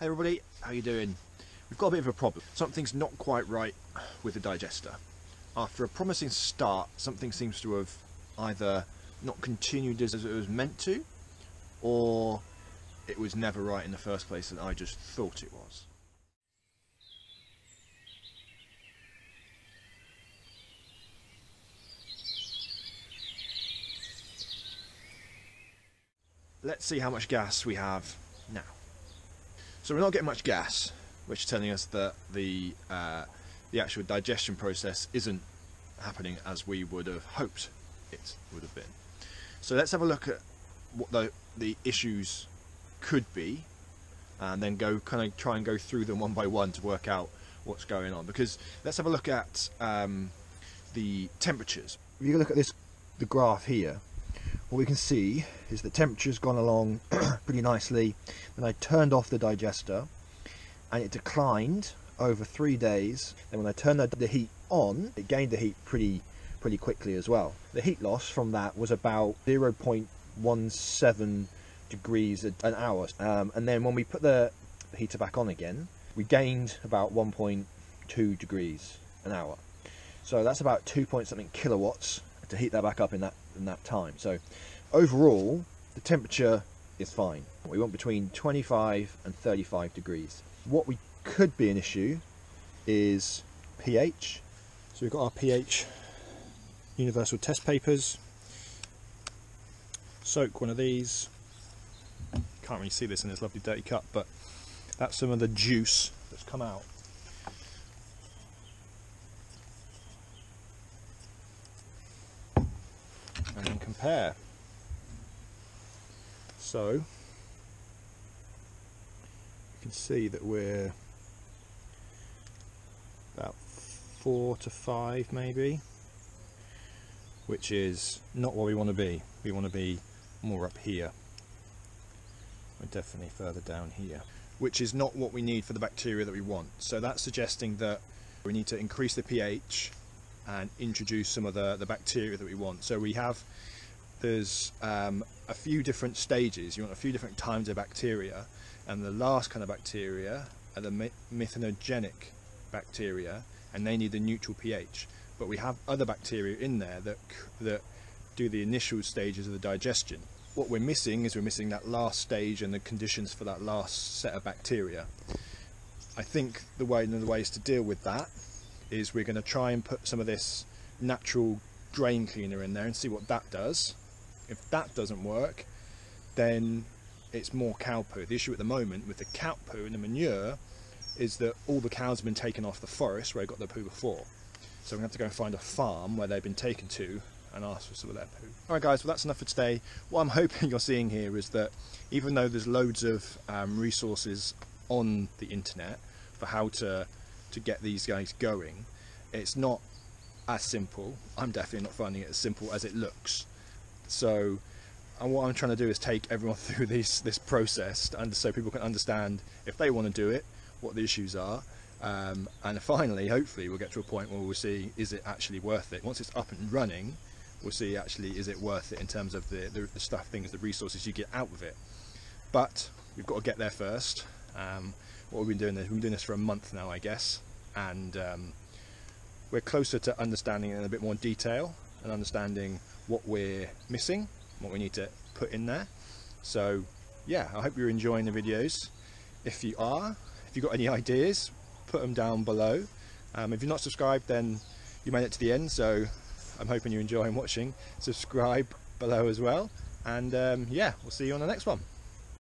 Hey everybody, how you doing? We've got a bit of a problem. Something's not quite right with the digester. After a promising start, something seems to have either not continued as it was meant to, or it was never right in the first place and I just thought it was. Let's see how much gas we have now. So we're not getting much gas, which is telling us that the uh, the actual digestion process isn't happening as we would have hoped it would have been. So let's have a look at what the, the issues could be and then go kind of try and go through them one by one to work out what's going on because let's have a look at um, the temperatures. If you look at this the graph here what we can see is the temperature's gone along pretty nicely when I turned off the digester and it declined over three days and when I turned the heat on it gained the heat pretty pretty quickly as well. The heat loss from that was about 0.17 degrees an hour. Um, and then when we put the heater back on again we gained about 1.2 degrees an hour. So that's about 2 point something kilowatts to heat that back up in that in that time. So overall the temperature is fine. We want between 25 and 35 degrees. What we could be an issue is pH. So we've got our pH universal test papers. Soak one of these. Can't really see this in this lovely dirty cup but that's some of the juice that's come out and compare. So you can see that we're about four to five maybe which is not where we want to be. We want to be more up here. We're definitely further down here which is not what we need for the bacteria that we want. So that's suggesting that we need to increase the pH and introduce some of the, the bacteria that we want. So we have there's um, a few different stages. You want a few different kinds of bacteria and the last kind of bacteria are the methanogenic bacteria and they need the neutral pH. But we have other bacteria in there that that do the initial stages of the digestion. What we're missing is we're missing that last stage and the conditions for that last set of bacteria. I think the way one of the ways to deal with that is we're going to try and put some of this natural drain cleaner in there and see what that does if that doesn't work then it's more cow poo the issue at the moment with the cow poo and the manure is that all the cows have been taken off the forest where I got their poo before. So we're going to have to go and find a farm where they've been taken to and ask for some of their poo. Alright guys, well that's enough for today. What I'm hoping you're seeing here is that even though there's loads of um, resources on the internet for how to, to get these guys going, it's not as simple. I'm definitely not finding it as simple as it looks. So and what I'm trying to do is take everyone through this this process and so people can understand if they want to do it what the issues are um, and finally hopefully we'll get to a point where we'll see is it actually worth it once it's up and running we'll see actually is it worth it in terms of the, the, the stuff things the resources you get out of it but we've got to get there first um, what we've been doing is we've been doing this for a month now I guess and um, we're closer to understanding it in a bit more detail and understanding what we're missing what we need to put in there so yeah I hope you're enjoying the videos if you are if you've got any ideas, put them down below. Um, if you're not subscribed, then you made it to the end, so I'm hoping you're enjoying watching. Subscribe below as well, and um, yeah, we'll see you on the next one.